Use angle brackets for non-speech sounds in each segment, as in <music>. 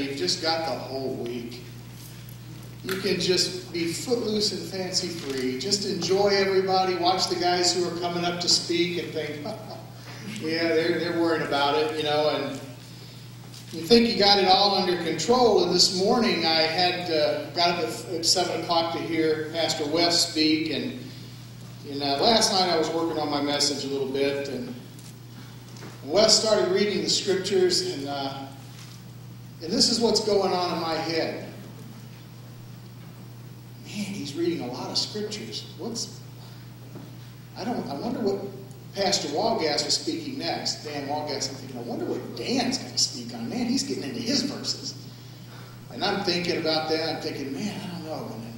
You've just got the whole week. You can just be footloose and fancy free. Just enjoy everybody. Watch the guys who are coming up to speak and think, <laughs> yeah, they're, they're worrying about it, you know, and you think you got it all under control. And this morning I had uh, got up at, at 7 o'clock to hear Pastor Wes speak. And, and uh, last night I was working on my message a little bit. And Wes started reading the scriptures. And, uh, and this is what's going on in my head man, he's reading a lot of scriptures. What's I don't I wonder what Pastor Walgass was speaking next. Dan Walgass, I'm thinking, I wonder what Dan's going to speak on. Man, he's getting into his verses. And I'm thinking about that. I'm thinking, man, I don't know. And,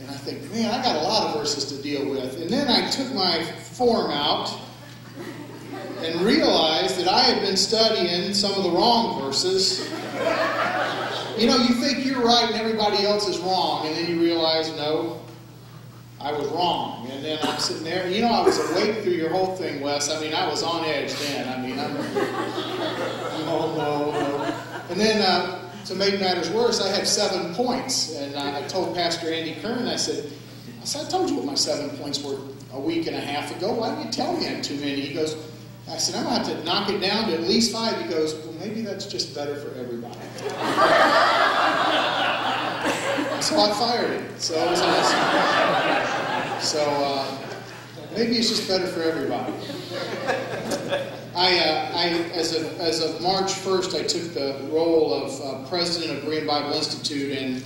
and I think, man, I got a lot of verses to deal with. And then I took my form out and realized that I had been studying some of the wrong verses. You know, you think you're right and everybody else is wrong, and then you realize, no, I was wrong. And then I'm sitting there. You know, I was awake through your whole thing, Wes. I mean, I was on edge then. I mean, I'm. No, no, no. And then uh, to make matters worse, I had seven points. And I told Pastor Andy Kern, I said, I said, I told you what my seven points were a week and a half ago. Why didn't you tell me I had too many? He goes, I said, I'm going to have to knock it down to at least five. He goes, Well, maybe that's just better for everybody. so I fired him. So it was awesome. So uh, maybe it's just better for everybody. I, uh, I as, of, as of March 1st, I took the role of uh, president of Berean Bible Institute, and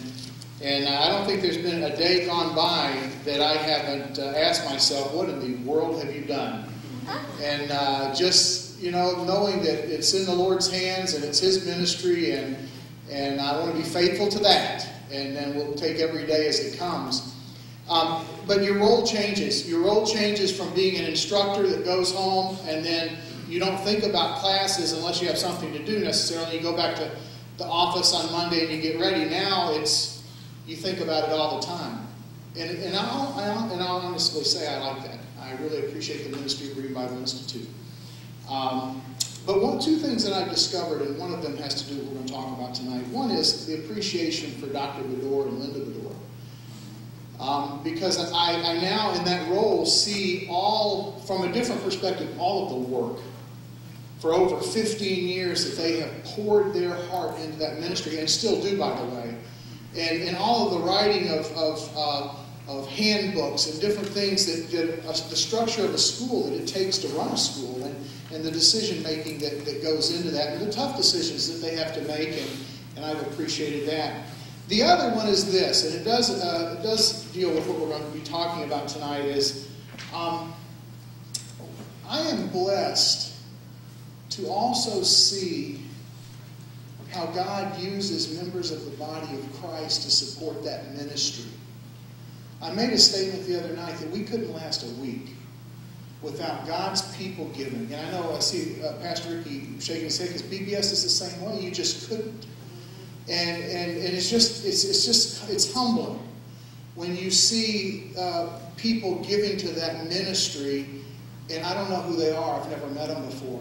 and I don't think there's been a day gone by that I haven't uh, asked myself, what in the world have you done? And uh, just, you know, knowing that it's in the Lord's hands and it's His ministry, and, and I want to be faithful to that. And then we'll take every day as it comes. Um, but your role changes. Your role changes from being an instructor that goes home and then you don't think about classes unless you have something to do necessarily. You go back to the office on Monday and you get ready. Now it's you think about it all the time. And, and, I'll, I'll, and I'll honestly say I like that. I really appreciate the ministry of Berean Bible Institute. Um, but one, two things that I've discovered, and one of them has to do with what we're going to talk about tonight. One is the appreciation for Dr. Bedore and Linda Bedore. Um, because I, I now, in that role, see all, from a different perspective, all of the work for over 15 years that they have poured their heart into that ministry, and still do, by the way. And, and all of the writing of, of uh, of handbooks and different things that, that uh, the structure of a school that it takes to run a school and, and the decision making that, that goes into that and the tough decisions that they have to make and, and I've appreciated that. The other one is this, and it does, uh, it does deal with what we're going to be talking about tonight is um, I am blessed to also see how God uses members of the body of Christ to support that ministry. I made a statement the other night that we couldn't last a week without God's people giving. And I know I see uh, Pastor Ricky shaking his head because BBS is the same way. You just couldn't. And, and, and it's just it's, it's just it's humbling when you see uh, people giving to that ministry and I don't know who they are. I've never met them before.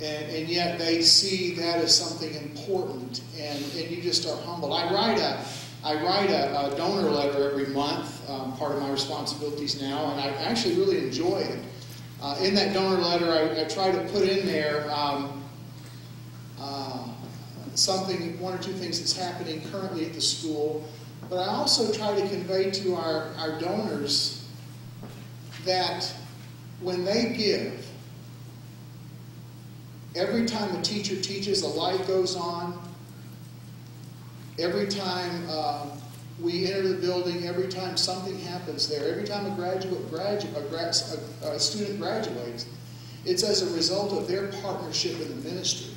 And, and yet they see that as something important and, and you just are humbled. I write a I write a, a donor letter every month, um, part of my responsibilities now, and I actually really enjoy it. Uh, in that donor letter, I, I, try to put in there um, uh, something, one or two things that's happening currently at the school, but I also try to convey to our, our donors that when they give, every time a teacher teaches, a light goes on, Every time uh, we enter the building, every time something happens there, every time a graduate, graduate a, a, a student graduates, it's as a result of their partnership in the ministry.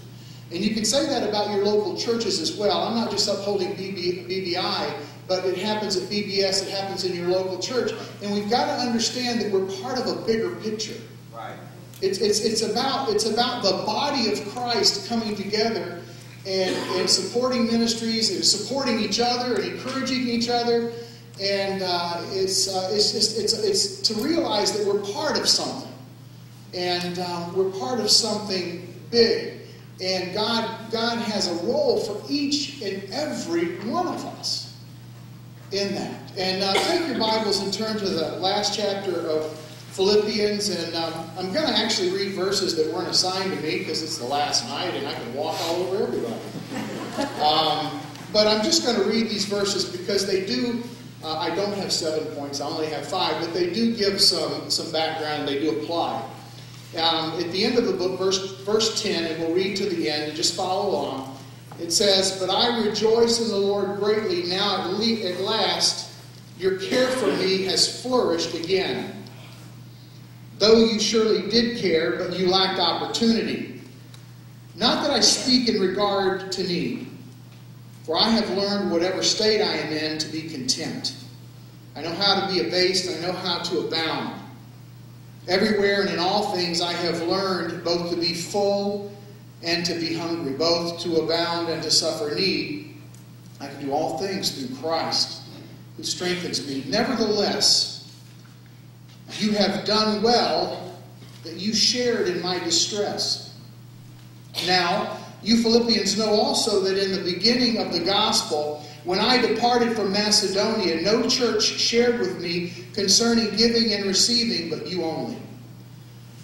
And you can say that about your local churches as well. I'm not just upholding BB, BBI, but it happens at BBS, it happens in your local church. And we've got to understand that we're part of a bigger picture. Right. It's, it's, it's, about, it's about the body of Christ coming together and, and supporting ministries and supporting each other and encouraging each other. And uh, it's, uh, it's just it's, it's to realize that we're part of something. And um, we're part of something big. And God, God has a role for each and every one of us in that. And uh, take your Bibles and turn to the last chapter of Philippians. And um, I'm going to actually read verses that weren't assigned to me because it's the last night and I can walk all over everybody. <laughs> Um, but I'm just going to read these verses because they do. Uh, I don't have seven points, I only have five, but they do give some, some background, they do apply. Um, at the end of the book, verse, verse 10, and we'll read to the end and just follow along. It says, But I rejoice in the Lord greatly now at, le- at last your care for me has flourished again. Though you surely did care, but you lacked opportunity. Not that I speak in regard to need, for I have learned whatever state I am in to be content. I know how to be abased, and I know how to abound. Everywhere and in all things I have learned both to be full and to be hungry, both to abound and to suffer need. I can do all things through Christ who strengthens me. Nevertheless, you have done well that you shared in my distress. Now, you Philippians know also that in the beginning of the gospel, when I departed from Macedonia, no church shared with me concerning giving and receiving, but you only.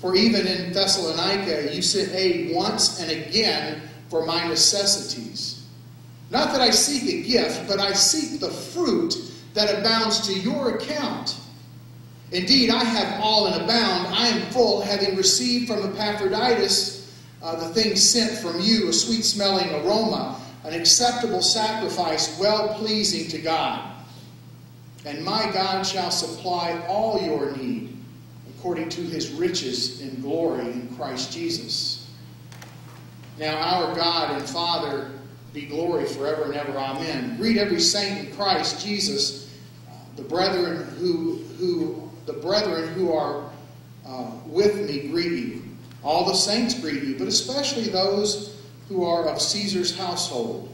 For even in Thessalonica, you sent aid once and again for my necessities. Not that I seek a gift, but I seek the fruit that abounds to your account. Indeed, I have all and abound. I am full, having received from Epaphroditus uh, the things sent from you, a sweet smelling aroma an acceptable sacrifice, well pleasing to God. And my God shall supply all your need according to his riches in glory in Christ Jesus. Now, our God and Father be glory forever and ever. Amen. Greet every saint in Christ Jesus, the brethren who, who the brethren who are uh, with me greet you. All the saints greet you, but especially those who are of Caesar's household.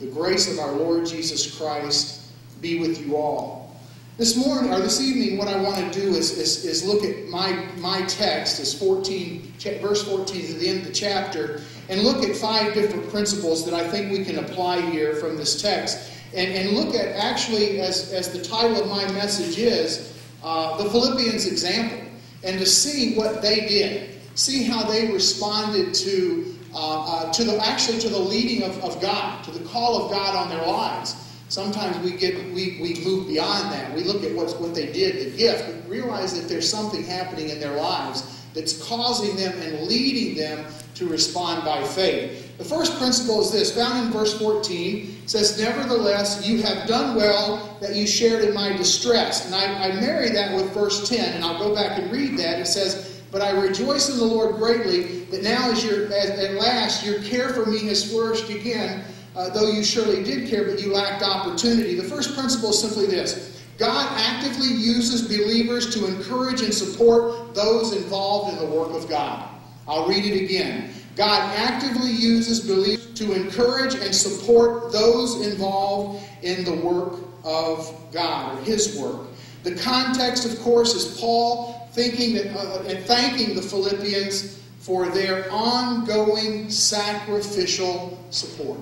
The grace of our Lord Jesus Christ be with you all. This morning, or this evening, what I want to do is, is, is look at my, my text, is 14, verse 14 to the end of the chapter, and look at five different principles that I think we can apply here from this text. And, and look at, actually, as, as the title of my message is, uh, the Philippians example, and to see what they did. See how they responded to uh, uh, to the actually to the leading of, of God, to the call of God on their lives. Sometimes we get we, we move beyond that. We look at what's, what they did, the gift, but realize that there's something happening in their lives that's causing them and leading them to respond by faith. The first principle is this, found in verse 14, says, Nevertheless, you have done well that you shared in my distress. And I, I marry that with verse 10, and I'll go back and read that. It says, but I rejoice in the Lord greatly that now as your, at, at last your care for me has flourished again, uh, though you surely did care, but you lacked opportunity. The first principle is simply this God actively uses believers to encourage and support those involved in the work of God. I'll read it again. God actively uses believers to encourage and support those involved in the work of God, or His work. The context, of course, is Paul thinking that, uh, and thanking the Philippians for their ongoing sacrificial support.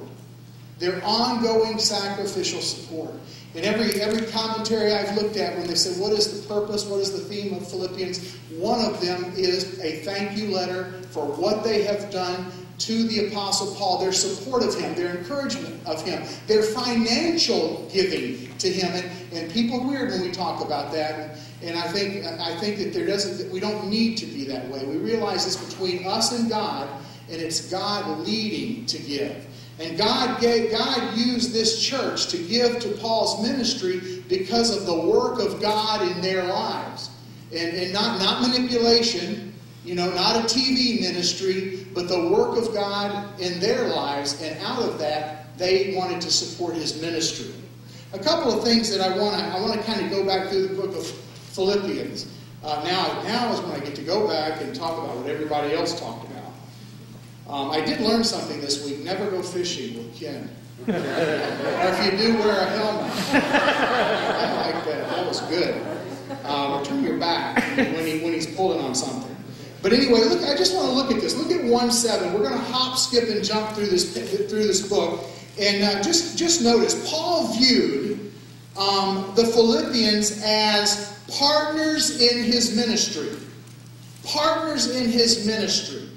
Their ongoing sacrificial support. In every, every commentary I've looked at, when they say, What is the purpose? What is the theme of Philippians? One of them is a thank you letter for what they have done to the Apostle Paul, their support of him, their encouragement of him, their financial giving to him. And, and people weird when we talk about that. And, and I think I think that there doesn't that we don't need to be that way. We realize it's between us and God, and it's God leading to give. And God gave God used this church to give to Paul's ministry because of the work of God in their lives. And, and not, not manipulation, you know, not a TV ministry, but the work of God in their lives, and out of that, they wanted to support his ministry. A couple of things that I want to I want to kind of go back through the book of Philippians. Uh, now, now is when I get to go back and talk about what everybody else talked about. Um, I did learn something this week. Never go fishing with Ken. or if you do, wear a helmet. I like that. That was good. Um, or turn your back when, he, when he's pulling on something. But anyway, look, I just want to look at this. Look at 1 7. We're going to hop, skip, and jump through this, through this book. And uh, just, just notice, Paul viewed um, the Philippians as partners in his ministry. Partners in his ministry.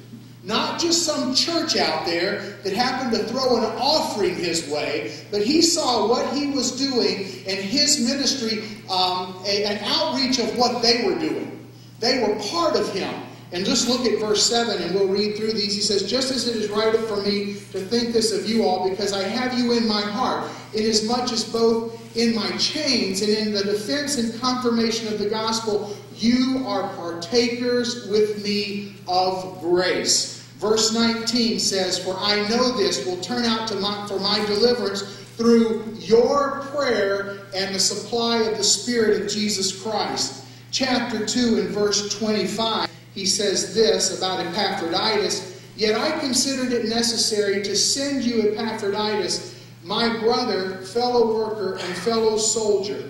Not just some church out there that happened to throw an offering his way, but he saw what he was doing in his ministry, um, a, an outreach of what they were doing. They were part of him. And just look at verse 7 and we'll read through these. He says, Just as it is right for me to think this of you all, because I have you in my heart, inasmuch as both in my chains and in the defense and confirmation of the gospel, you are partakers with me of grace. Verse 19 says, For I know this will turn out to my, for my deliverance through your prayer and the supply of the Spirit of Jesus Christ. Chapter 2 and verse 25, he says this about Epaphroditus Yet I considered it necessary to send you Epaphroditus, my brother, fellow worker, and fellow soldier.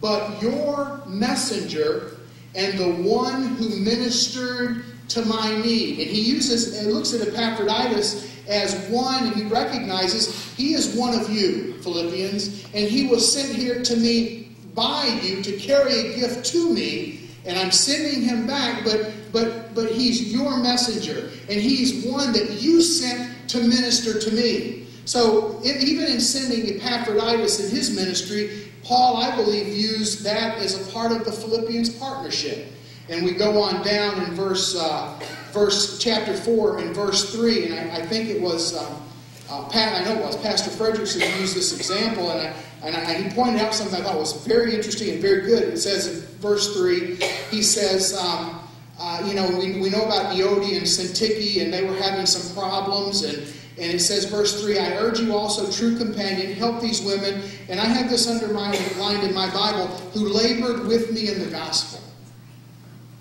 But your messenger and the one who ministered to my need. And he uses and looks at Epaphroditus as one and he recognizes he is one of you, Philippians, and he was sent here to me by you to carry a gift to me, and I'm sending him back, but but but he's your messenger, and he's one that you sent to minister to me. So even in sending Epaphroditus in his ministry, Paul, I believe, views that as a part of the Philippians partnership. And we go on down in verse, uh, verse chapter 4 and verse 3, and I, I think it was, um, uh, Pat, I know it was, Pastor Frederickson used this example, and, I, and I, he pointed out something I thought was very interesting and very good. It says in verse 3, he says, um, uh, you know, we, we know about Euodia and Syntyche, and they were having some problems, and, and it says, verse 3, I urge you also, true companion, help these women, and I have this underlined in my Bible, who labored with me in the gospel.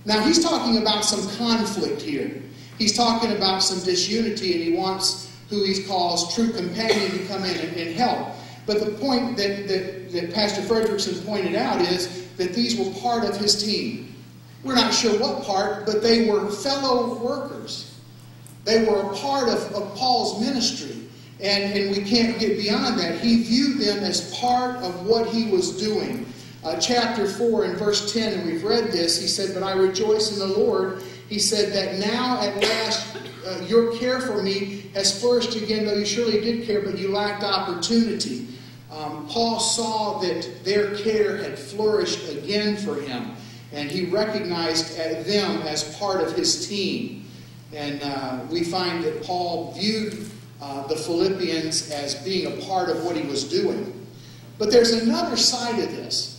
Now, he's talking about some conflict here. He's talking about some disunity, and he wants who he calls true companion to come in and, and help. But the point that, that, that Pastor Frederickson pointed out is that these were part of his team. We're not sure what part, but they were fellow workers. They were a part of, of Paul's ministry. And, and we can't get beyond that. He viewed them as part of what he was doing uh, chapter 4 and verse 10, and we've read this, he said, But I rejoice in the Lord. He said that now at last uh, your care for me has flourished again, though you surely did care, but you lacked opportunity. Um, Paul saw that their care had flourished again for him, and he recognized them as part of his team. And uh, we find that Paul viewed uh, the Philippians as being a part of what he was doing. But there's another side of this.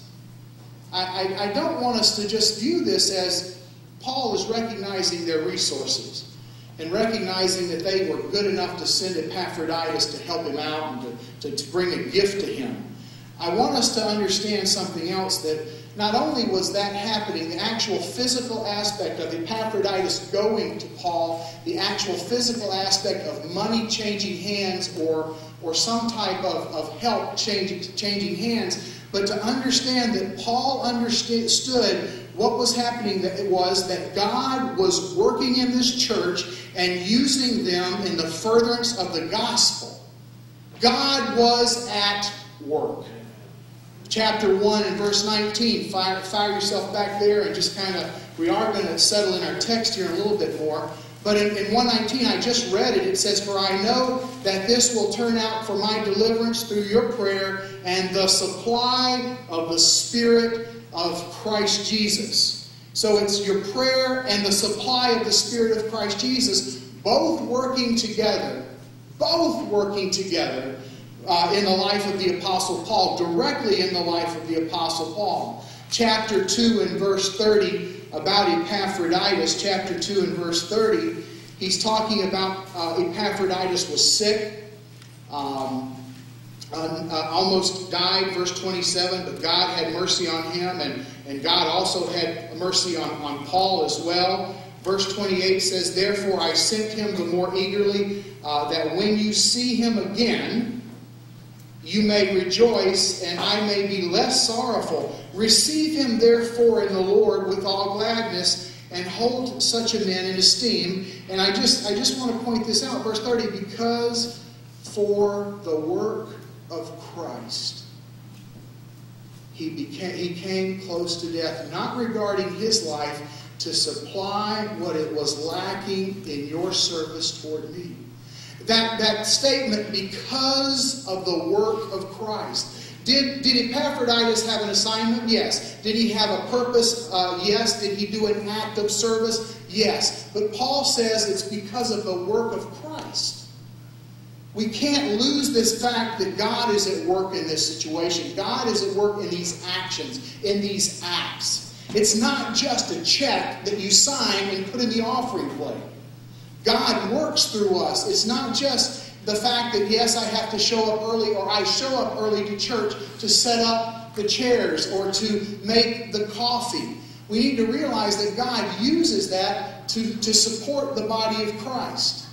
I, I, don't want us to just view this as Paul is recognizing their resources and recognizing that they were good enough to send Epaphroditus to help him out and to, to, to, bring a gift to him. I want us to understand something else that not only was that happening, the actual physical aspect of Epaphroditus going to Paul, the actual physical aspect of money changing hands or, or some type of, of help changing, changing hands, but to understand that Paul understood what was happening that it was that God was working in this church and using them in the furtherance of the gospel. God was at work. Chapter 1 and verse 19, fire, fire yourself back there and just kind of, we are going to settle in our text here a little bit more. But in, in 119, I just read it. It says, For I know that this will turn out for my deliverance through your prayer and the supply of the Spirit of Christ Jesus. So it's your prayer and the supply of the Spirit of Christ Jesus, both working together, both working together uh, in the life of the Apostle Paul, directly in the life of the Apostle Paul. Chapter 2 and verse 30 about Epaphroditus, chapter 2 and verse 30, he's talking about uh, Epaphroditus was sick, um, uh, almost died, verse 27, but God had mercy on him, and, and God also had mercy on, on Paul as well. Verse 28 says, Therefore I sent him the more eagerly, uh, that when you see him again, you may rejoice, and I may be less sorrowful. Receive him therefore in the Lord with all gladness, and hold such a man in esteem. And I just, I just want to point this out, verse 30, because for the work of Christ, he, became, he came close to death, not regarding his life to supply what it was lacking in your service toward me. That, that statement, because of the work of Christ. Did, did Epaphroditus have an assignment? Yes. Did he have a purpose? Uh, yes. Did he do an act of service? Yes. But Paul says it's because of the work of Christ. We can't lose this fact that God is at work in this situation. God is at work in these actions, in these acts. It's not just a check that you sign and put in the offering plate. God works through us. It's not just the fact that, yes, I have to show up early or I show up early to church to set up the chairs or to make the coffee. We need to realize that God uses that to, to support the body of Christ.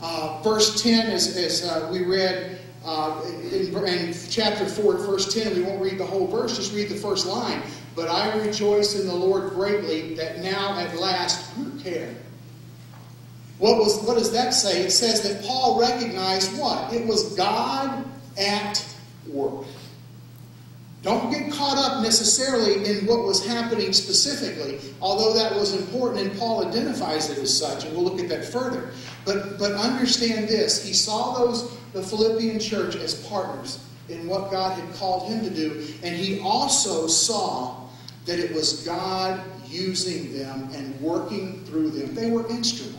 Uh, verse 10, as, as uh, we read uh, in, in, chapter 4, verse 10, we won't read the whole verse, just read the first line. But I rejoice in the Lord greatly that now at last, who cares? What, was, what does that say? It says that Paul recognized what? It was God at work. Don't get caught up necessarily in what was happening specifically, although that was important and Paul identifies it as such, and we'll look at that further. But, but understand this he saw those, the Philippian church, as partners in what God had called him to do, and he also saw that it was God using them and working through them. They were instruments.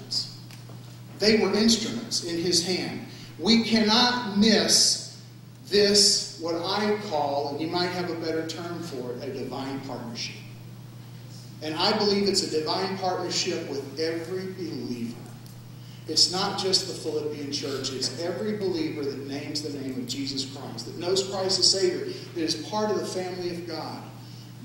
They were instruments in his hand. We cannot miss this, what I call, and you might have a better term for it, a divine partnership. And I believe it's a divine partnership with every believer. It's not just the Philippian church, it's every believer that names the name of Jesus Christ, that knows Christ as Savior, that is part of the family of God.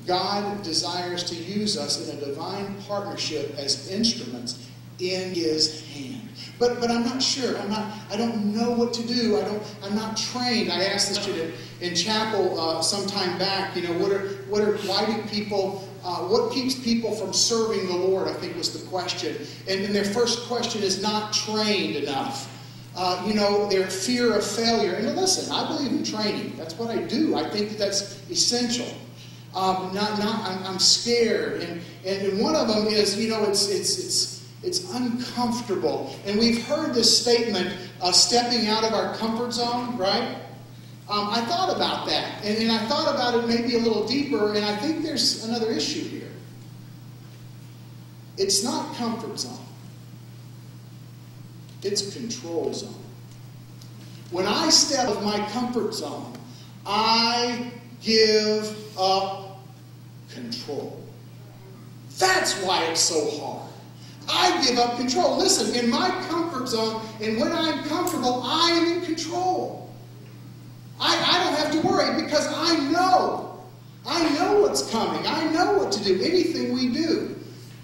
God desires to use us in a divine partnership as instruments in His hand. But, but I'm not sure. I'm not, I don't know what to do. I don't, I'm not trained. I asked this student in chapel uh, some time back, you know, what are, what are, why do people, uh, what keeps people from serving the Lord, I think was the question. And, their first question is not trained enough. Uh, you know, their fear of failure. And listen, I believe in training. That's what I do. I think that that's essential. Um, not, not, I'm, I'm scared. And, and one of them is, you know, it's, it's, it's, it's uncomfortable. And we've heard this statement, uh, stepping out of our comfort zone, right? Um, I thought about that. And, and I thought about it maybe a little deeper, and I think there's another issue here. It's not comfort zone, it's control zone. When I step out of my comfort zone, I give up control. That's why it's so hard. I give up control. Listen, in my comfort zone, and when I'm comfortable, I am in control. I, I don't have to worry because I know. I know what's coming. I know what to do. Anything we do.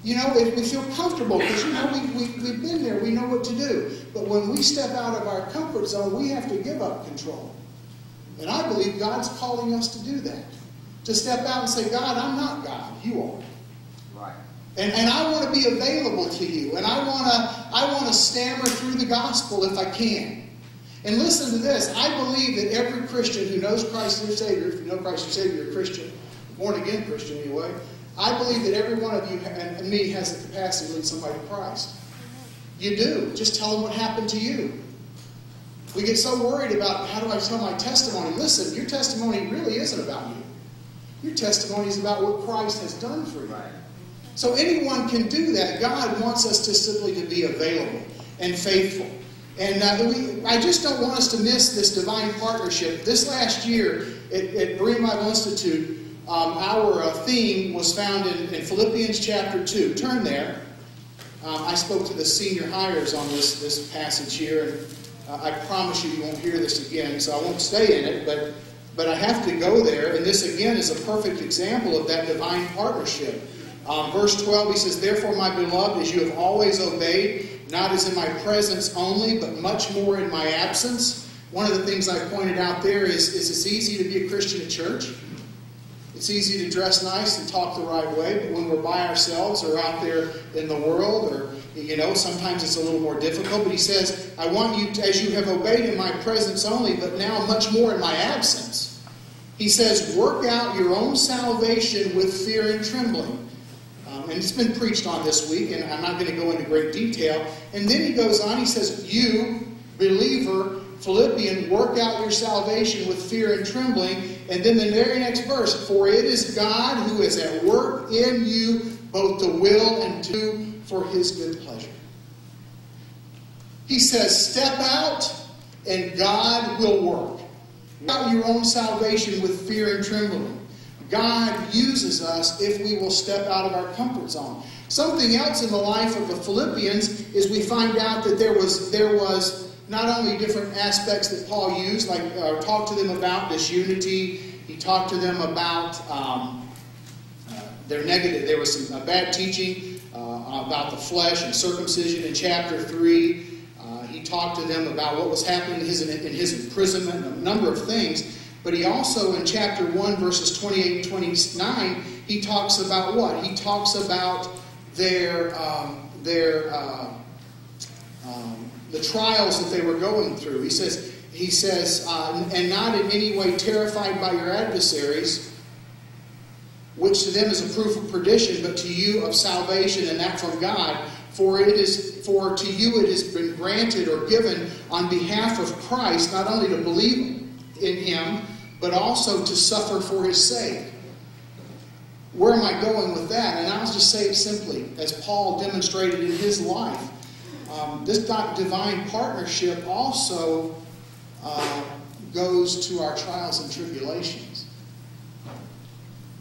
You know, if we feel comfortable, because you know we, we, we've been there, we know what to do. But when we step out of our comfort zone, we have to give up control. And I believe God's calling us to do that. To step out and say, God, I'm not God, you are. And, and I want to be available to you. And I want to I want to stammer through the gospel if I can. And listen to this. I believe that every Christian who knows Christ as their Savior, if you know Christ as your Savior, you're a Christian, born again Christian anyway, I believe that every one of you and me has the capacity to lead somebody to Christ. You do. Just tell them what happened to you. We get so worried about how do I tell my testimony. Listen, your testimony really isn't about you. Your testimony is about what Christ has done for you. Right. So anyone can do that. God wants us to simply to be available and faithful. And uh, we, I just don't want us to miss this divine partnership. This last year at, at Bible Institute, um, our uh, theme was found in, in, Philippians chapter 2. Turn there. Um, I spoke to the senior hires on this, this passage here, and uh, I promise you, you won't hear this again, so I won't stay in it, but, but I have to go there. And this, again, is a perfect example of that divine partnership. Um, verse 12, he says, Therefore, my beloved, as you have always obeyed, not as in my presence only, but much more in my absence. One of the things I pointed out there is, is it's easy to be a Christian at church. It's easy to dress nice and talk the right way, but when we're by ourselves or out there in the world, or, you know, sometimes it's a little more difficult. But he says, I want you, to, as you have obeyed in my presence only, but now much more in my absence. He says, work out your own salvation with fear and trembling. And it's been preached on this week, and I'm not going to go into great detail. And then he goes on, he says, You, believer, Philippian, work out your salvation with fear and trembling. And then the very next verse, for it is God who is at work in you both to will and do for his good pleasure. He says, step out and God will work. Out your own salvation with fear and trembling. God uses us if we will step out of our comfort zone. Something else in the life of the Philippians is we find out that there was there was not only different aspects that Paul used, like uh, talked to them about disunity, he talked to them about um, uh, their negative, there was some uh, bad teaching uh, about the flesh and circumcision in chapter 3. Uh, he talked to them about what was happening in his, in his imprisonment, a number of things. But he also, in chapter 1, verses 28 and 29, he talks about what? He talks about their, um, their uh, um, the trials that they were going through. He says, he says, uh, and not in any way terrified by your adversaries, which to them is a proof of perdition, but to you of salvation, and that from God. For it is for to you it has been granted or given on behalf of Christ, not only to believe in him, but also to suffer for his sake. Where am I going with that? And I'll just say it simply, as Paul demonstrated in his life um, this divine partnership also uh, goes to our trials and tribulations.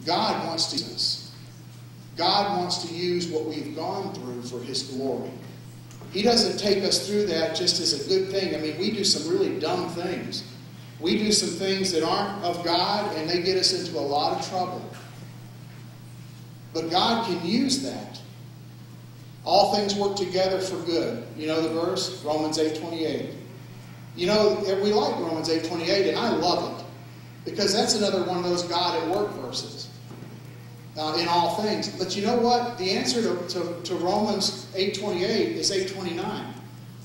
God wants to use us. God wants to use what we've gone through for His glory. He doesn't take us through that just as a good thing. I mean, we do some really dumb things. We do some things that aren't of God, and they get us into a lot of trouble. But God can use that all things work together for good. You know the verse? Romans 8.28. You know, we like Romans 8.28, and I love it. Because that's another one of those God at work verses. Uh, in all things. But you know what? The answer to, to, to Romans 8.28 is 8.29.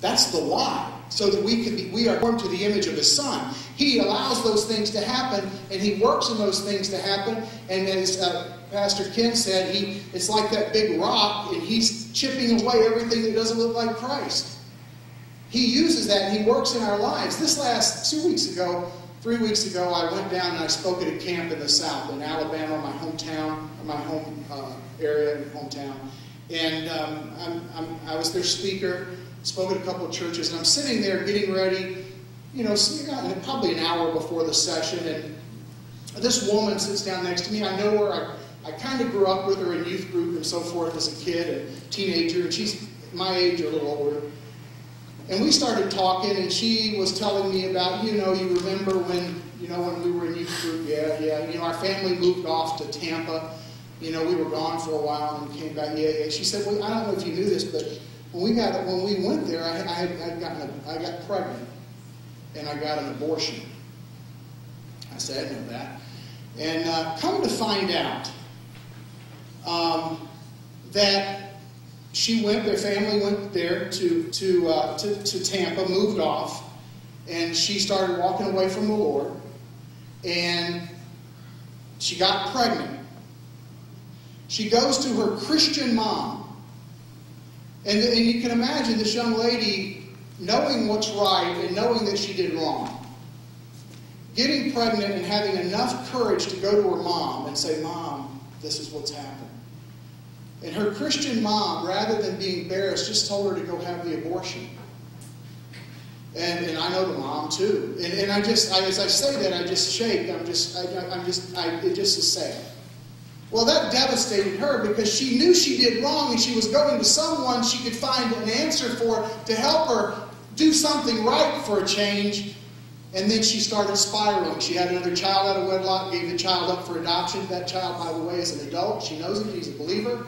That's the why. So that we can be, we are formed to the image of His Son. He allows those things to happen, and He works in those things to happen. And as uh, Pastor Ken said, he it's like that big rock, and He's chipping away everything that doesn't look like Christ. He uses that, and He works in our lives. This last two weeks ago, three weeks ago, I went down and I spoke at a camp in the South, in Alabama, my hometown, my home uh, area, hometown. And um, I'm, I'm, I was their speaker spoke at a couple of churches, and I'm sitting there getting ready, you know, probably an hour before the session, and this woman sits down next to me. I know her. I, I kind of grew up with her in youth group and so forth as a kid and teenager, and she's my age or a little older. And we started talking, and she was telling me about, you know, you remember when, you know, when we were in youth group, yeah, yeah. You know, our family moved off to Tampa. You know, we were gone for a while and came back. Yeah, yeah. She said, well, I don't know if you knew this, but when we got when we went there, I, I had gotten a, I got pregnant, and I got an abortion. I said, I know that, and uh, come to find out um, that she went, their family went there to to, uh, to to Tampa, moved off, and she started walking away from the Lord, and she got pregnant. She goes to her Christian mom and, and you can imagine this young lady knowing what's right and knowing that she did wrong. Getting pregnant and having enough courage to go to her mom and say, Mom, this is what's happened. And her Christian mom, rather than being embarrassed, just told her to go have the abortion. And, and I know the mom too. And, and I just, I, as I say that, I just shake. I'm just, I, am just, I, it just is sad. Well, that devastated her because she knew she did wrong and she was going to someone she could find an answer for to help her do something right for a change. And then she started spiraling. She had another child out of wedlock, gave the child up for adoption. That child, by the way, is an adult. She knows it. He's a believer.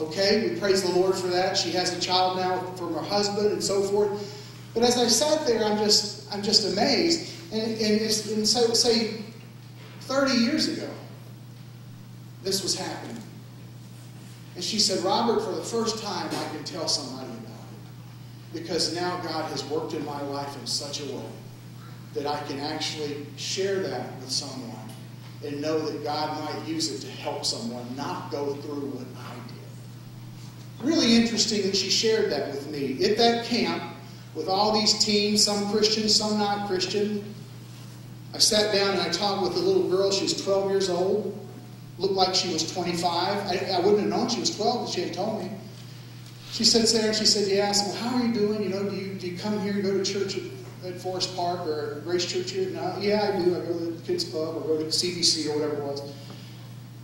Okay, we praise the Lord for that. She has a child now from her husband and so forth. But as I sat there, I'm just, I'm just amazed. And, and, and so, say 30 years ago, this was happening. And she said, Robert, for the first time, I can tell somebody about it. Because now God has worked in my life in such a way that I can actually share that with someone and know that God might use it to help someone, not go through what I did. Really interesting that she shared that with me. At that camp, with all these teens, some Christian, some not Christian, I sat down and I talked with a little girl. She was 12 years old looked like she was 25. I, I wouldn't have known she was 12 if she had told me. She sits there and she said, Yeah, I said, Well, how are you doing? You know, do you, do you come here and go to church at, Forest Park or Grace Church here? No, yeah, I do. I go to the kids' club or go to CBC or whatever it was.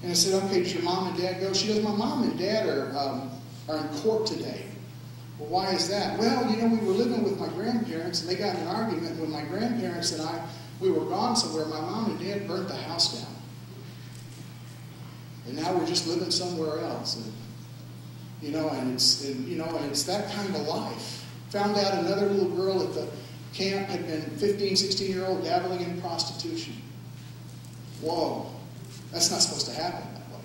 And I said, Okay, does your mom and dad go? She goes, My mom and dad are, um, are in court today. Well, why is that? Well, you know, we were living with my grandparents and they got in an argument when my grandparents and I, we were gone somewhere. My mom and dad burnt the house down. And now we're just living somewhere else. And, you know, and it's, and, you know, and it's that kind of life. Found out another little girl at the camp had been 15, 16 year old dabbling in prostitution. Whoa, that's not supposed to happen that way.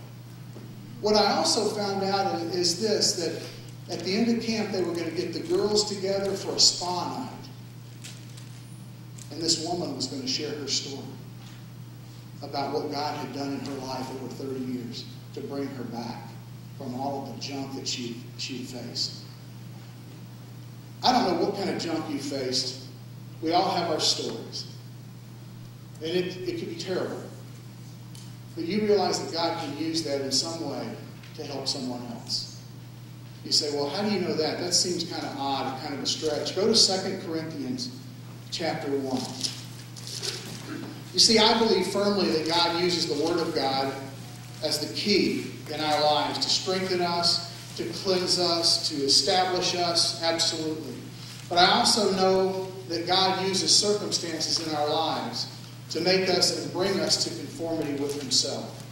What I also found out is this that at the end of camp, they were going to get the girls together for a spa night. And this woman was going to share her story about what God had done in her life over 30 years to bring her back from all of the junk that she she faced. I don't know what kind of junk you faced. We all have our stories. And it, it could be terrible. But you realize that God can use that in some way to help someone else. You say, well, how do you know that? That seems kind of odd, kind of a stretch. Go to 2 Corinthians chapter 1. You see, I believe firmly that God uses the Word of God as the key in our lives to strengthen us, to cleanse us, to establish us, absolutely. But I also know that God uses circumstances in our lives to make us and bring us to conformity with Himself.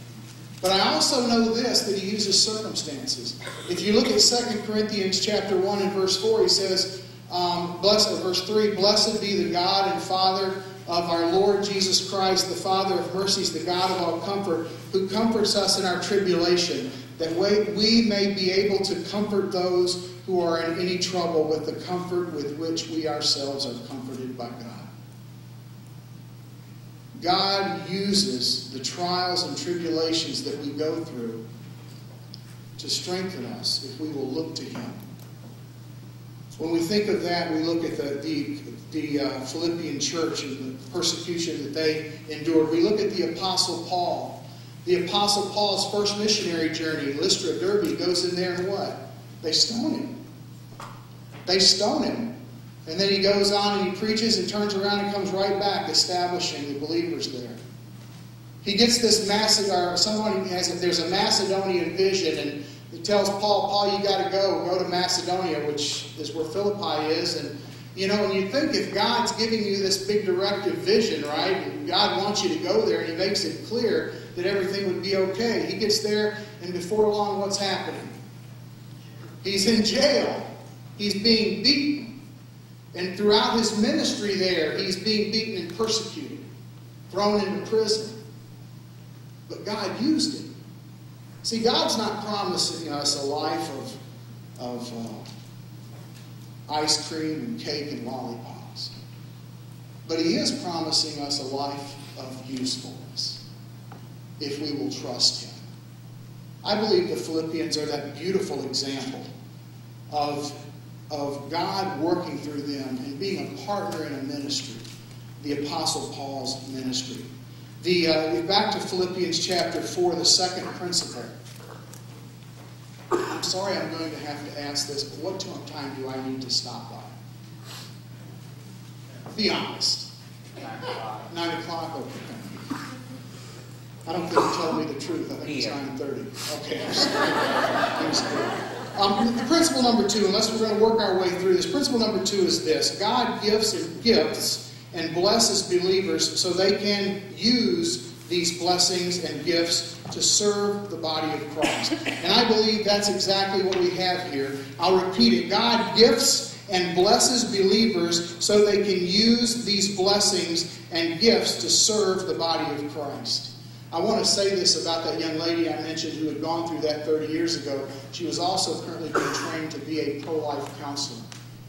But I also know this that He uses circumstances. If you look at 2 Corinthians chapter 1 and verse 4, he says, um, blessed, verse 3, Blessed be the God and Father of our Lord Jesus Christ, the Father of mercies, the God of all comfort, who comforts us in our tribulation, that we may be able to comfort those who are in any trouble with the comfort with which we ourselves are comforted by God. God uses the trials and tribulations that we go through to strengthen us if we will look to Him. When we think of that, we look at the, the, the uh, Philippian church and the persecution that they endured. We look at the Apostle Paul. The Apostle Paul's first missionary journey, Lystra, Derbe, goes in there and what? They stone him. They stone him. And then he goes on and he preaches and turns around and comes right back, establishing the believers there. He gets this massive, someone has, if there's a Macedonian vision, and tells Paul, Paul, you got to go, go to Macedonia, which is where Philippi is. And, you know, and you think if God's giving you this big directive vision, right, and God wants you to go there, and He makes it clear that everything would be okay. He gets there, and before long, what's happening? He's in jail. He's being beaten. And throughout his ministry there, he's being beaten and persecuted, thrown into prison. But God used him. See, God's not promising us a life of, of uh, ice cream and cake and lollipops. But He is promising us a life of usefulness if we will trust Him. I believe the Philippians are that beautiful example of, of God working through them and being a partner in a ministry, the Apostle Paul's ministry. The, uh, back to Philippians chapter 4, the second principle. I'm sorry I'm going to have to ask this, but what time do I need to stop by? Be honest. Nine o'clock? Nine o'clock, Okay. I don't think you told me the truth. I think it's 9.30. Okay, I'm sorry. Um, the principle number two, unless we're going to work our way through this, principle number two is this. God gives and gifts and blesses believers so they can use these blessings and gifts to serve the body of Christ. And I believe that's exactly what we have here. I'll repeat it. God gifts and blesses believers so they can use these blessings and gifts to serve the body of Christ. I want to say this about that young lady I mentioned who had gone through that 30 years ago. She was also currently being trained to be a pro life counselor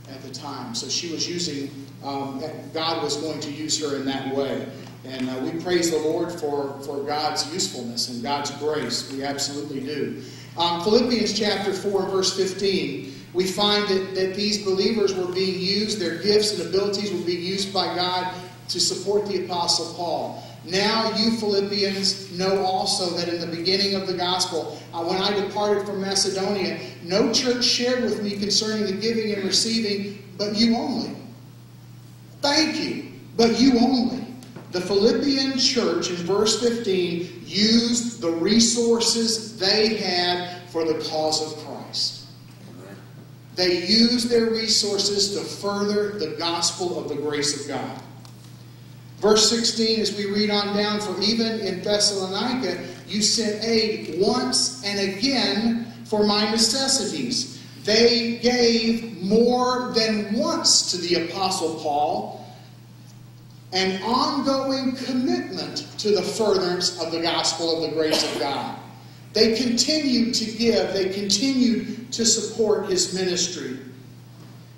at the time. So she was using, um, God was going to use her in that way. And uh, we praise the Lord for, for God's usefulness and God's grace. We absolutely do. Um, Philippians chapter 4, verse 15, we find that, that these believers were being used, their gifts and abilities were being used by God to support the Apostle Paul. Now, you Philippians know also that in the beginning of the gospel, uh, when I departed from Macedonia, no church shared with me concerning the giving and receiving, but you only. Thank you, but you only. The Philippian church in verse 15 used the resources they had for the cause of Christ. They used their resources to further the gospel of the grace of God. Verse 16, as we read on down, for even in Thessalonica you sent aid once and again for my necessities. They gave more than once to the Apostle Paul an ongoing commitment to the furtherance of the gospel of the grace of God. They continued to give, they continued to support his ministry.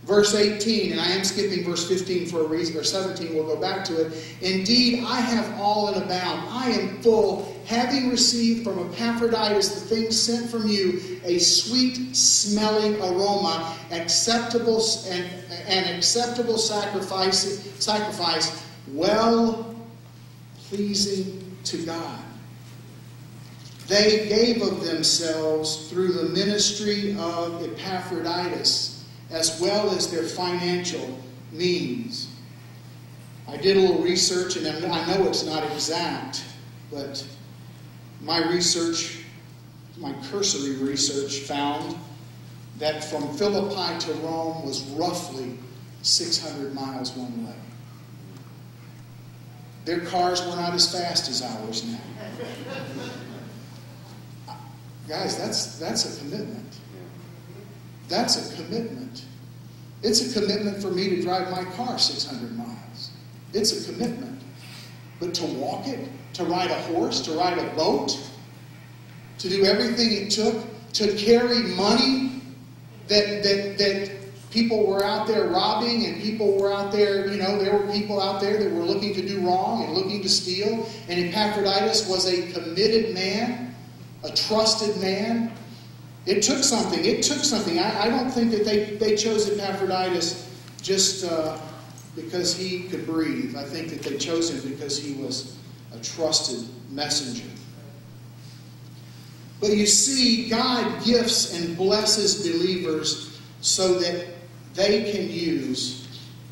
Verse 18, and I am skipping verse 15 for a reason, or 17, we'll go back to it. Indeed, I have all in abound. I am full, having received from Epaphroditus the things sent from you, a sweet smelling aroma, acceptable and an acceptable sacrifice, sacrifice, well pleasing to God. They gave of themselves through the ministry of Epaphroditus as well as their financial means. I did a little research, and I know it's not exact, but my research, my cursory research, found that from Philippi to Rome was roughly 600 miles one way. Their cars were not as fast as ours now. Guys, that's, that's a commitment. That's a commitment. It's a commitment for me to drive my car 600 miles. It's a commitment. But to walk it, to ride a horse, to ride a boat, to do everything it took to carry money that, that, that people were out there robbing and people were out there, you know, there were people out there that were looking to do wrong and looking to steal. And Epaphroditus was a committed man, a trusted man, it took something. It took something. I, I don't think that they, they chose Epaphroditus just uh, because he could breathe. I think that they chose him because he was a trusted messenger. But you see, God gifts and blesses believers so that they can use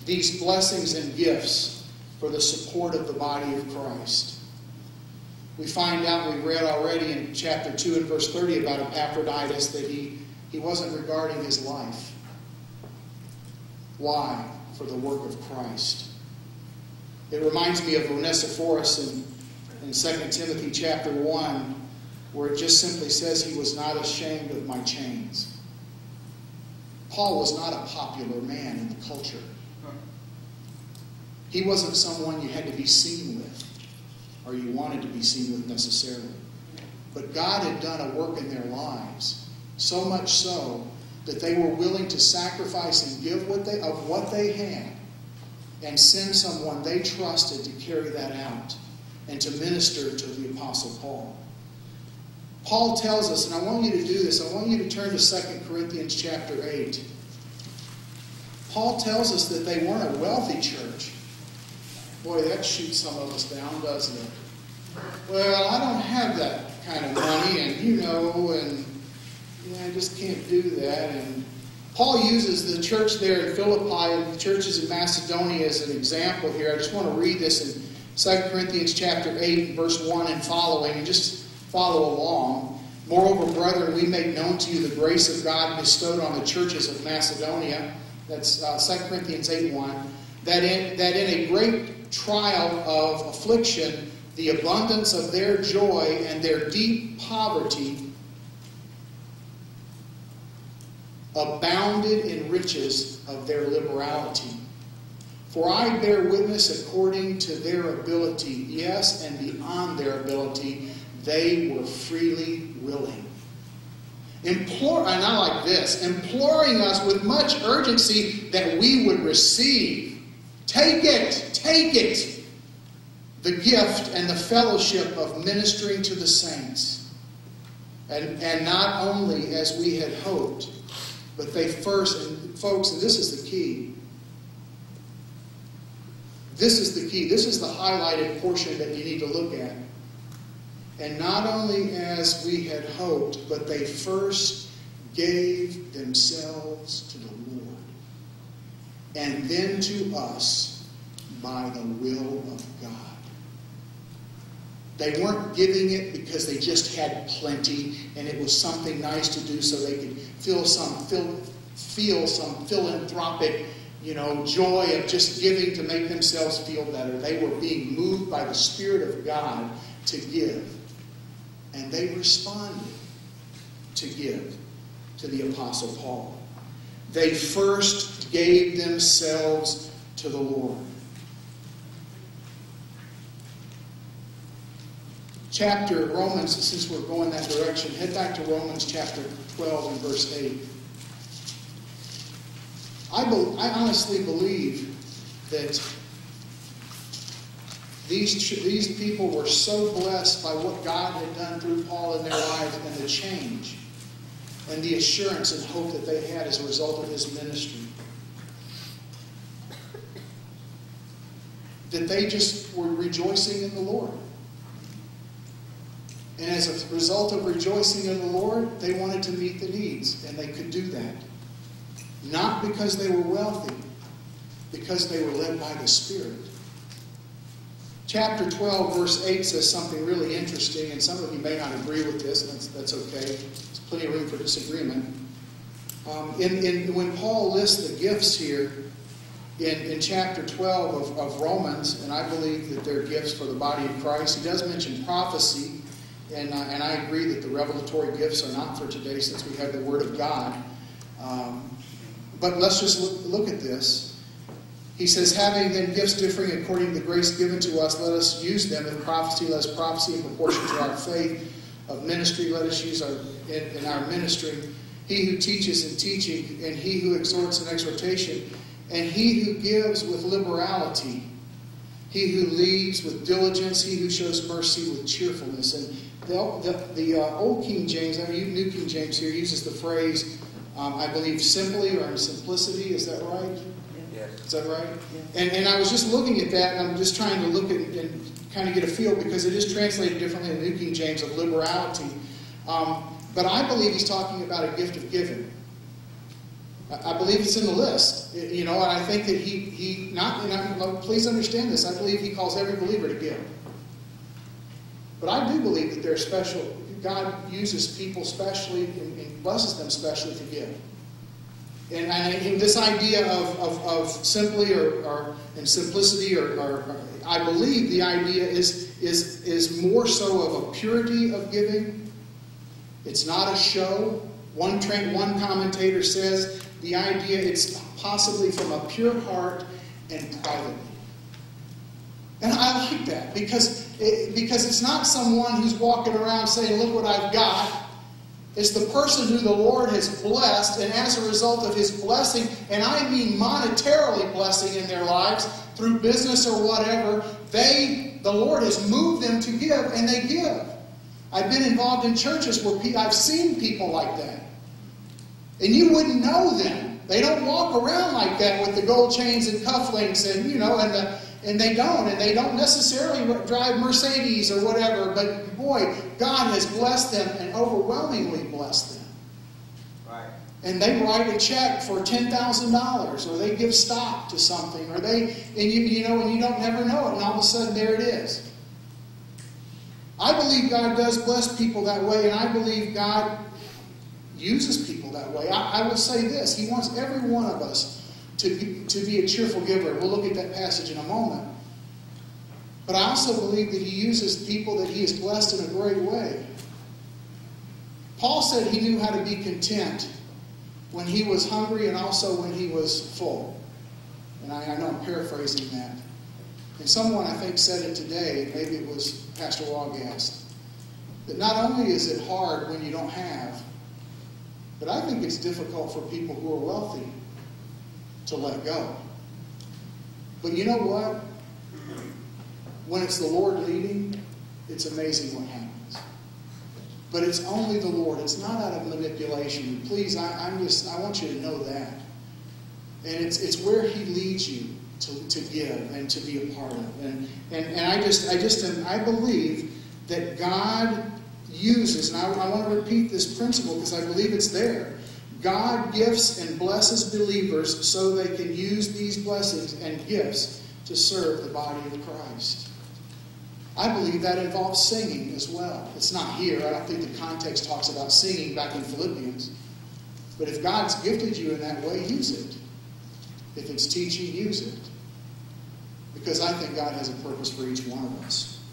these blessings and gifts for the support of the body of Christ. We find out, we read already in chapter 2 and verse 30 about Epaphroditus that he, he wasn't regarding his life. Why? For the work of Christ. It reminds me of Onesiphorus in, in 2 Timothy chapter 1, where it just simply says he was not ashamed of my chains. Paul was not a popular man in the culture. He wasn't someone you had to be seen with or you wanted to be seen with necessarily. But God had done a work in their lives, so much so that they were willing to sacrifice and give what they, of what they had and send someone they trusted to carry that out and to minister to the Apostle Paul. Paul tells us, and I want you to do this, I want you to turn to 2 Corinthians chapter 8. Paul tells us that they weren't a wealthy church. Boy, that shoots some of us down, doesn't it? Well, I don't have that kind of money, and you know, and I just can't do that. And Paul uses the church there in Philippi and the churches in Macedonia as an example here. I just want to read this in 2 Corinthians chapter 8, verse 1 and following, and just follow along. Moreover, brethren, we make known to you the grace of God bestowed on the churches of Macedonia. That's uh, 2 Corinthians 8 1. That in, that in a great trial of affliction, the abundance of their joy and their deep poverty abounded in riches of their liberality. For I bear witness according to their ability, yes, and beyond their ability, they were freely willing. Implore, and I like this, imploring us with much urgency that we would receive. Take it, take it, the gift and the fellowship of ministering to the saints. And, and not only as we had hoped, but they first, and folks, and this is the key. This is the key. This is the highlighted portion that you need to look at. And not only as we had hoped, but they first gave themselves to the Lord, and then to us by the will of God. They weren't giving it because they just had plenty and it was something nice to do so they could feel some feel, feel some philanthropic you know joy of just giving to make themselves feel better. They were being moved by the Spirit of God to give. And they responded to give to the Apostle Paul. They first gave themselves to the Lord. Chapter Romans, since we're going that direction, head back to Romans chapter 12 and verse 8. I, be, I honestly believe that these, these people were so blessed by what God had done through Paul in their lives and the change and the assurance and hope that they had as a result of his ministry. That they just were rejoicing in the Lord. And as a result of rejoicing in the Lord, they wanted to meet the needs, and they could do that. Not because they were wealthy, because they were led by the Spirit. Chapter 12, verse 8 says something really interesting, and some of you may not agree with this, and that's, that's okay. There's plenty of room for disagreement. Um, in, in, when Paul lists the gifts here in, in chapter 12 of, of Romans, and I believe that they're gifts for the body of Christ, he does mention prophecy, and, uh, and I agree that the revelatory gifts are not for today since we have the Word of God. Um, but let's just look, look at this. He says, having then gifts differing according to the grace given to us, let us use them. In prophecy, let us prophecy in proportion to our faith. Of ministry, let us use our in, in our ministry. He who teaches in teaching, and he who exhorts in exhortation, and he who gives with liberality. He who leads with diligence, he who shows mercy with cheerfulness. And the, the, the uh, Old King James, I mean, New King James here uses the phrase, um, I believe, simply or in simplicity. Is that right? Is that right? And, and I was just looking at that, and I'm just trying to look at and kind of get a feel because it is translated differently in New King James of liberality. Um, but I believe he's talking about a gift of giving. I believe it's in the list, you know, and I think that he, he not, and I, please understand this, I believe he calls every believer to give. But I do believe that they're special, God uses people specially and, and blesses them specially to give. And, and this idea of, of, of simply or, or in simplicity or, or, I believe the idea is, is, is more so of a purity of giving. It's not a show. One, tra- one commentator says the idea it's possibly from a pure heart and privately. And I like that because, it, because it's not someone who's walking around saying, Look what I've got It's the person who the Lord has blessed, and as a result of his blessing, and I mean monetarily blessing in their lives through business or whatever, they the Lord has moved them to give, and they give. I've been involved in churches where I've seen people like that, and you wouldn't know them. They don't walk around like that with the gold chains and cufflinks, and you know, and the and they don't, and they don't necessarily drive Mercedes or whatever, but boy, God has blessed them and overwhelmingly blessed them. Right. And they write a check for ten thousand dollars, or they give stock to something, or they and you you know, and you don't never know it, and all of a sudden there it is. I believe God does bless people that way, and I believe God uses people that way. I, I will say this: He wants every one of us to be, to be a cheerful giver. We'll look at that passage in a moment. But I also believe that he uses people that he has blessed in a great way. Paul said he knew how to be content when he was hungry and also when he was full. And I, I know I'm paraphrasing that. And someone I think said it today, maybe it was Pastor Walgast, that not only is it hard when you don't have, but I think it's difficult for people who are wealthy to let go. But you know what? When it's the Lord leading, it's amazing what happens. But it's only the Lord. It's not out of manipulation. Please, I, am just I want you to know that. And it's it's where He leads you to, to give and to be a part of. And and, and I just I just am, I believe that God uses, and I, I want to repeat this principle because I believe it's there. God gifts and blesses believers so they can use these blessings and gifts to serve the body of Christ. I believe that involves singing as well. It's not here. I don't think the context talks about singing back in Philippians. But if God's gifted you in that way, use it. If it's teaching, use it. Because I think God has a purpose for each one of us.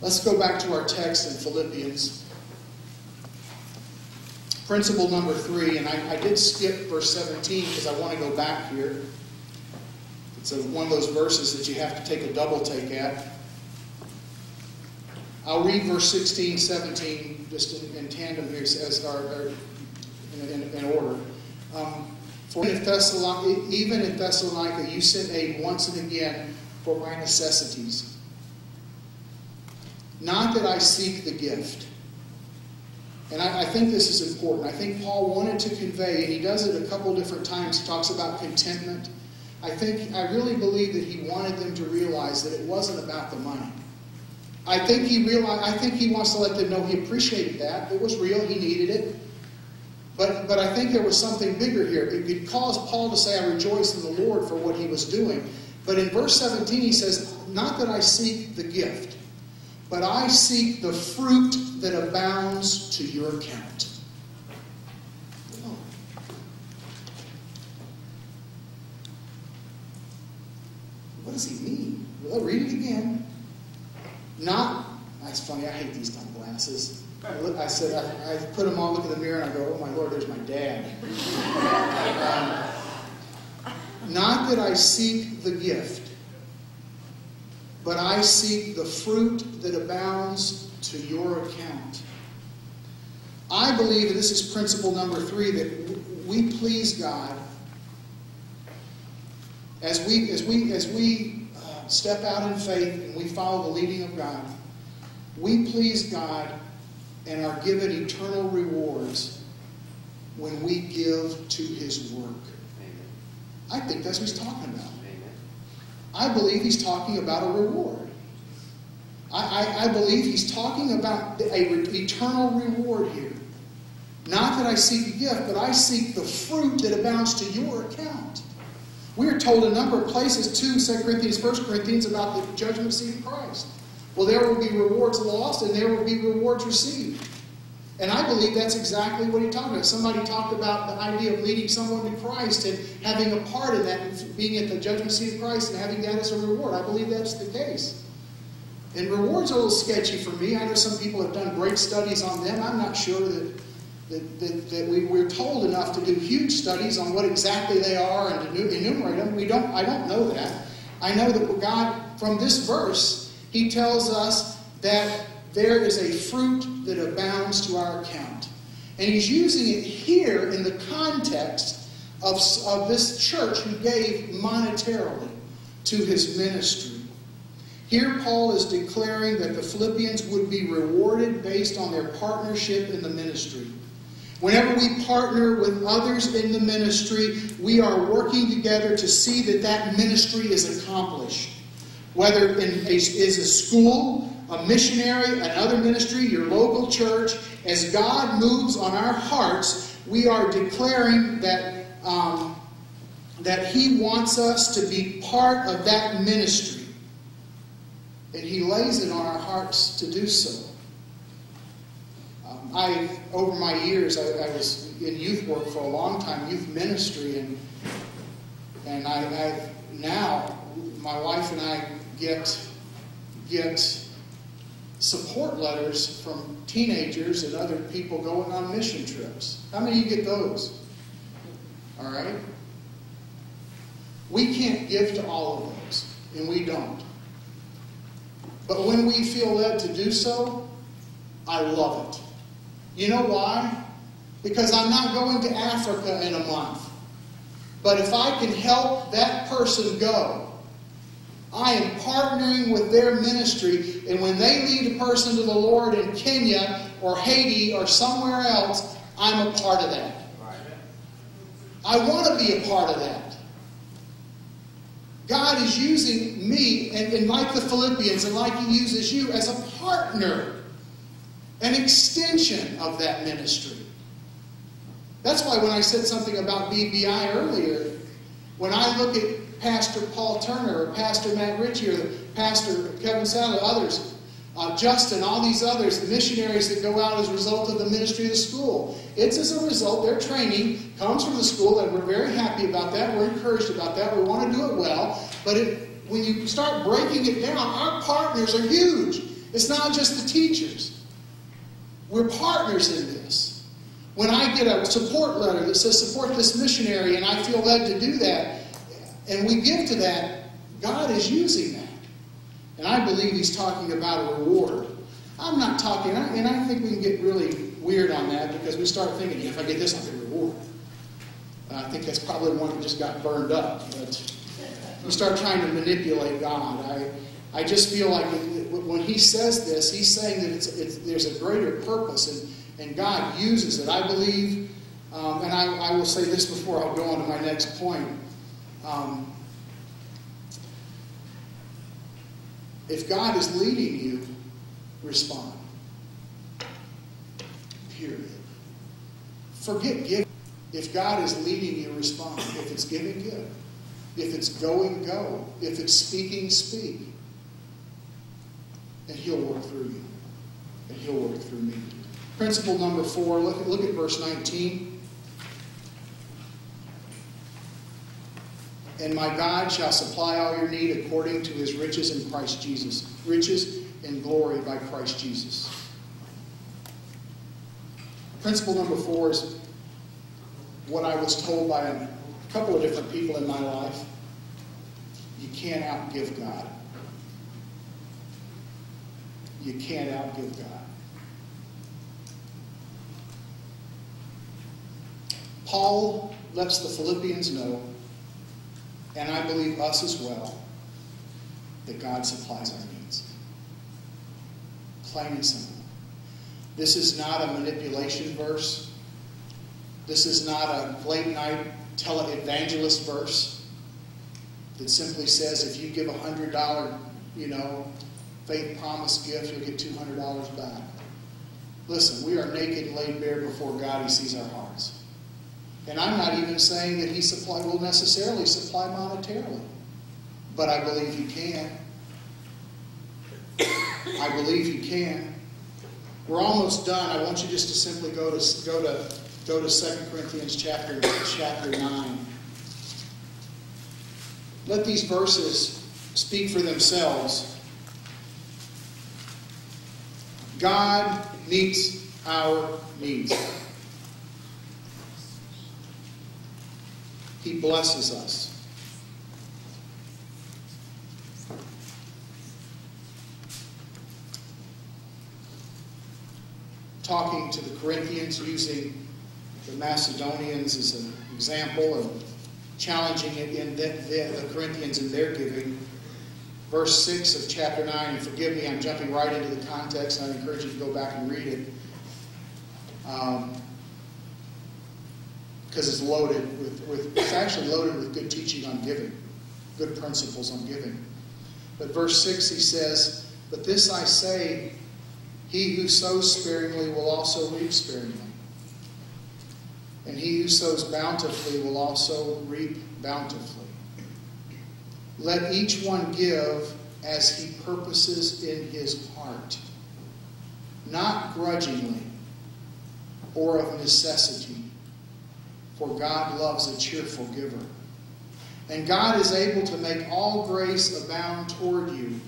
Let's go back to our text in Philippians. Principle number three, and I, I did skip verse 17 because I want to go back here. It's a, one of those verses that you have to take a double take at. I'll read verse 16, 17, just in, in tandem here, as our, in, in, in, order. Um, for in Thessalonica, even in Thessalonica, you sent aid once and again for my necessities. Not that I seek the gift. And I, I, think this is important. I think Paul wanted to convey, and he does it a couple different times. He talks about contentment. I think, I really believe that he wanted them to realize that it wasn't about the money. I think he realized, I think he wants to let them know he appreciated that. It was real, he needed it. But, but I think there was something bigger here. It could cause Paul to say, I rejoice in the Lord for what he was doing. But in verse 17, he says, Not that I seek the gift, but I seek the fruit that abounds to your account. What does he mean? Well, read it again. Not, that's funny, I hate these dumb glasses. I, look, I said, I, I, put them on, look in the mirror, and I go, oh my Lord, there's my dad. <laughs> um, not that I seek the gift, but I seek the fruit that abounds to your account. I believe, and this is principle number three, that we please God as we as we as we uh, step out in faith and we follow the leading of God. We please God and are given eternal rewards when we give to His work. I think that's what he's talking about. I believe he's talking about a reward. I, I, I believe he's talking about a re- eternal reward here. Not that I seek a gift, but I seek the fruit that abounds to your account. We are told a number of places, too, 2 Corinthians, 1 Corinthians, about the judgment seat of Christ. Well, there will be rewards lost and there will be rewards received. And I believe that's exactly what he talked about. Somebody talked about the idea of leading someone to Christ and having a part in that, being at the judgment seat of Christ and having that as a reward. I believe that's the case. And rewards are a little sketchy for me. I know some people have done great studies on them. I'm not sure that, that, that, that we, we're told enough to do huge studies on what exactly they are and to enumerate them. We don't, I don't know that. I know that God, from this verse, He tells us that there is a fruit that abounds to our account. And he's using it here in the context of, of this church who gave monetarily to his ministry. Here, Paul is declaring that the Philippians would be rewarded based on their partnership in the ministry. Whenever we partner with others in the ministry, we are working together to see that that ministry is accomplished. Whether in a, is a school, a missionary, another ministry, your local church, as God moves on our hearts, we are declaring that, um, that He wants us to be part of that ministry. And He lays it on our hearts to do so. Um, I, over my years, I, I, was in youth work for a long time, youth ministry, and and I, I now my wife and I get get support letters from teenagers and other people going on mission trips. How many of you get those? All right? We can't give to all of those, and we don't. But when we feel led to do so, I love it. You know why? Because I'm not going to Africa in a month. But if I can help that person go, I am partnering with their ministry. And when they lead a person to the Lord in Kenya or Haiti or somewhere else, I'm a part of that. I want to be a part of that. God is using me, and, and like the Philippians, and like He uses you, as a partner, an extension of that ministry. That's why when I said something about BBI earlier, when I look at Pastor Paul Turner or Pastor Matt Ritchie or Pastor Kevin Sadler, others, uh, Justin, all these others, the missionaries that go out as a result of the ministry of the school. It's as a result, their training comes from the school, and we're very happy about that. We're encouraged about that. We want to do it well. But it, when you start breaking it down, our partners are huge. It's not just the teachers, we're partners in this. When I get a support letter that says support this missionary, and I feel led to do that, and we give to that, God is using that. And I believe he's talking about a reward. I'm not talking, and I think we can get really weird on that because we start thinking, if I get this, I'll get a reward. I think that's probably one that just got burned up. But you start trying to manipulate God. I, I just feel like when he says this, he's saying that it's, it's, there's a greater purpose, and, and God uses it. I believe, um, and I, I, will say this before I'll go on to my next point. Um, If God is leading you, respond. Period. Forget giving. If God is leading you, respond. If it's giving, give. If it's going, go. If it's speaking, speak. And He'll work through you. And He'll work through me. Principle number four, look look at verse 19. And my God shall supply all your need according to his riches in Christ Jesus. Riches and glory by Christ Jesus. Principle number four is what I was told by a couple of different people in my life. You can't outgive God. You can't outgive God. Paul lets the Philippians know and I believe us as well, that God supplies our needs. Plain and simple. This is not a manipulation verse. This is not a late night televangelist verse that simply says if you give a hundred dollar, you know, faith promise gift, you'll get two hundred dollars back. Listen, we are naked and laid bare before God. He sees our hearts. And I'm not even saying that he supply, will necessarily supply monetarily, but I believe he can. I believe he can. We're almost done. I want you just to simply go to go to go to 2 Corinthians chapter chapter 9. Let these verses speak for themselves. God meets our needs. He blesses us. Talking to the Corinthians, using the Macedonians as an example and challenging it in the, the, the Corinthians in their giving. Verse 6 of chapter 9, and forgive me, I'm jumping right into the context, I encourage you to go back and read it. Um, because it's loaded with, with, it's actually loaded with good teaching on giving, good principles on giving. But verse 6 he says, But this I say, he who sows sparingly will also reap sparingly. And he who sows bountifully will also reap bountifully. Let each one give as he purposes in his heart, not grudgingly or of necessity for God loves a cheerful giver. And God is able to make all grace abound toward you,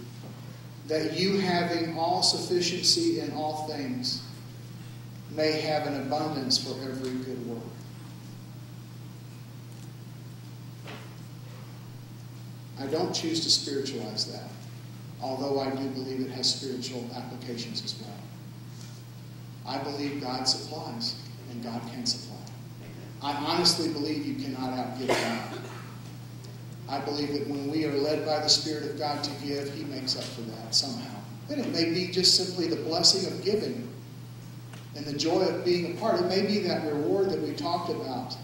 that you, having all sufficiency in all things, may have an abundance for every good work. I don't choose to spiritualize that, although I do believe it has spiritual applications as well. I believe God supplies, and God can supply. I honestly believe you cannot outgive God. I believe that when we are led by the Spirit of God to give, He makes up for that somehow. And it may be just simply the blessing of giving and the joy of being a part. It may be that reward that we talked about.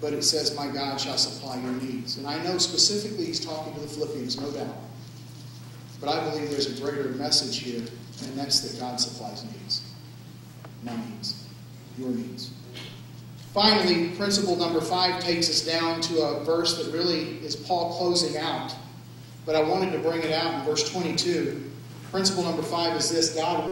But it says, My God shall supply your needs. And I know specifically He's talking to the Philippians, no doubt. But I believe there's a greater message here, and that's that God supplies needs. My needs, your needs. Finally, principle number five takes us down to a verse that really is Paul closing out. But I wanted to bring it out in verse 22. Principle number five is this God